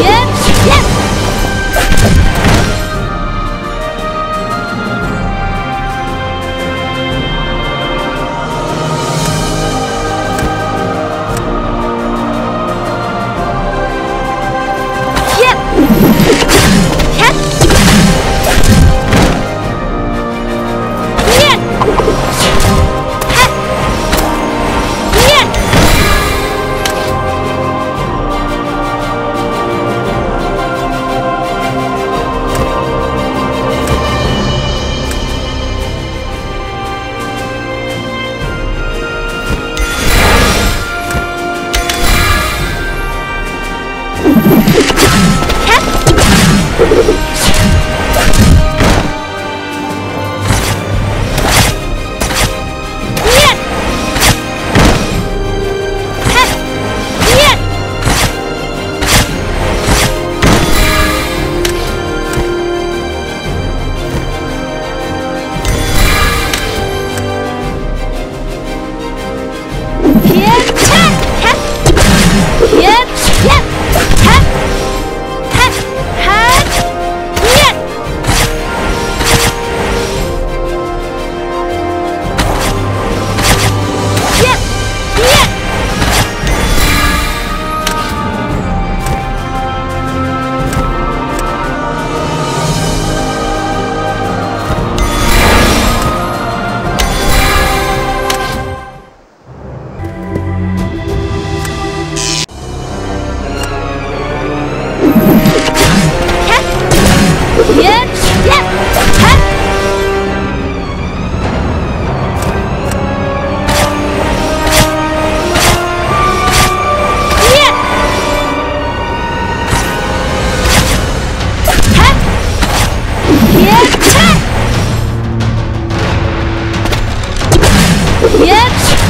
Yeah.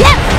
Yep.